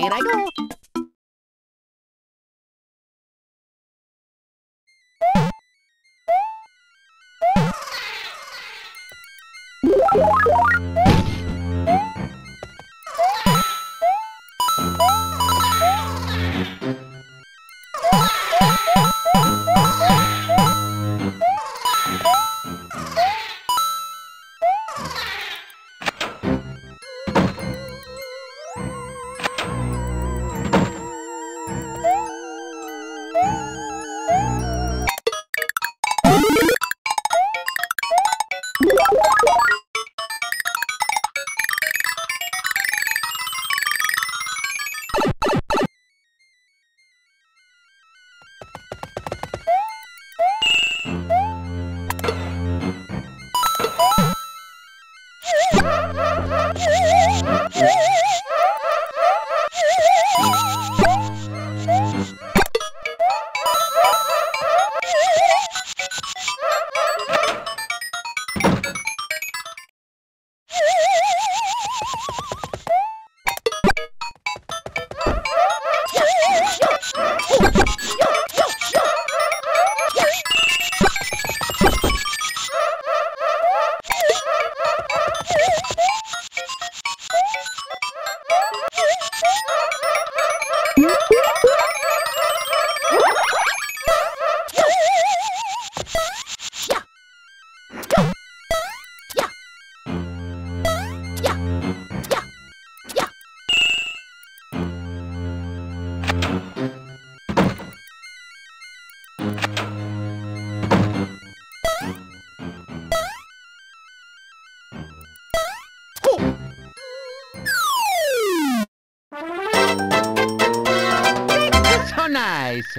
Here I go. you So nice.